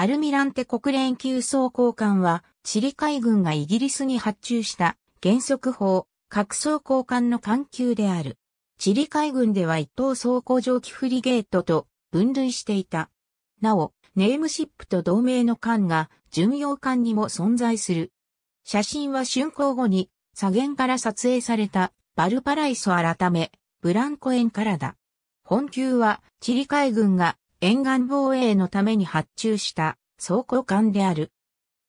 アルミランテ国連級装甲艦は、チリ海軍がイギリスに発注した原則砲、核装甲艦の艦級である。チリ海軍では一等装甲蒸気フリゲートと分類していた。なお、ネームシップと同名の艦が巡洋艦にも存在する。写真は竣工後に左舷から撮影されたバルパライソ改め、ブランコ園からだ。本級はチリ海軍が沿岸防衛のために発注した装甲艦である。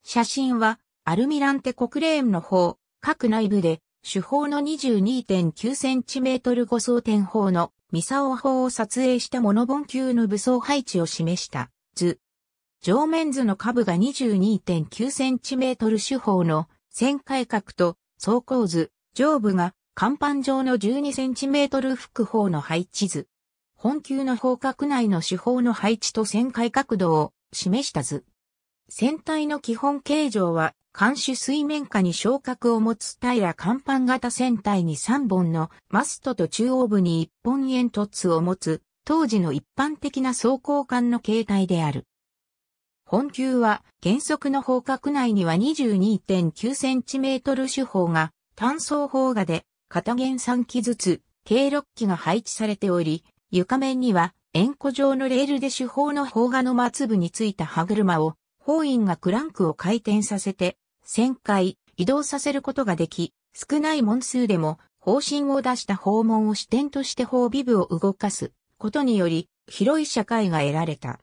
写真はアルミランテ国レーンの方、各内部で主砲の 22.9cm 護装点砲のミサオ砲を撮影したモノボン級の武装配置を示した図。上面図の下部が 22.9cm 主砲の旋回角と装甲図、上部が甲板上の 12cm 副砲の配置図。本級の方角内の手法の配置と旋回角度を示した図。船体の基本形状は、艦首水面下に昇格を持つ平甲板型船体に3本のマストと中央部に1本煙突を持つ、当時の一般的な装甲艦の形態である。本級は原則の方角内には 22.9cm 主砲が単装砲画で片弦3機ずつ計6機が配置されており、床面には、円弧状のレールで手法の砲画の末部についた歯車を、砲員がクランクを回転させて、旋回、移動させることができ、少ない門数でも、方針を出した砲門を支点として砲尾部を動かすことにより、広い社会が得られた。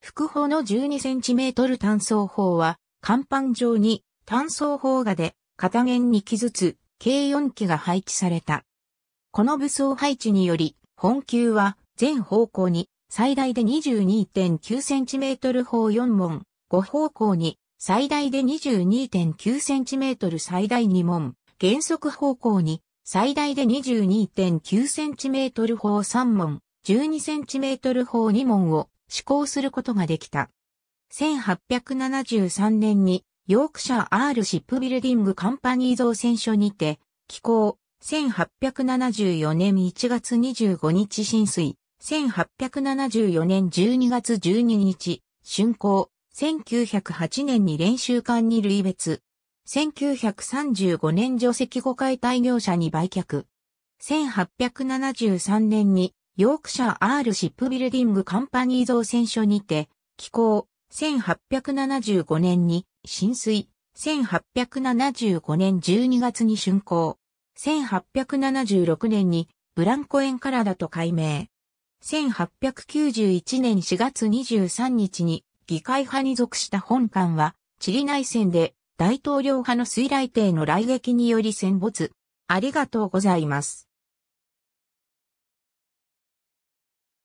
副砲の 12cm 単装砲は、甲板上に単装砲画で片弦2機ずつ、計4機が配置された。この武装配置により、本級は全方向に最大で 22.9cm 砲4門、5方向に最大で 22.9cm 最大2門、原則方向に最大で 22.9cm 砲3門、12cm 砲2門を施行することができた。1873年にヨークシャー R シップビルディングカンパニー造船所にて、機構、1874年1月25日浸水、1874年12月12日、竣工、1908年に練習艦に類別、1935年除籍後解体業者に売却、1873年にヨークシャー R シップビルディングカンパニー造船所にて、機構、1875年に浸水、1875年12月に竣工。1876年にブランコ園からだと改名。1891年4月23日に議会派に属した本館は、チリ内戦で大統領派の水雷艇の来撃により戦没。ありがとうございます。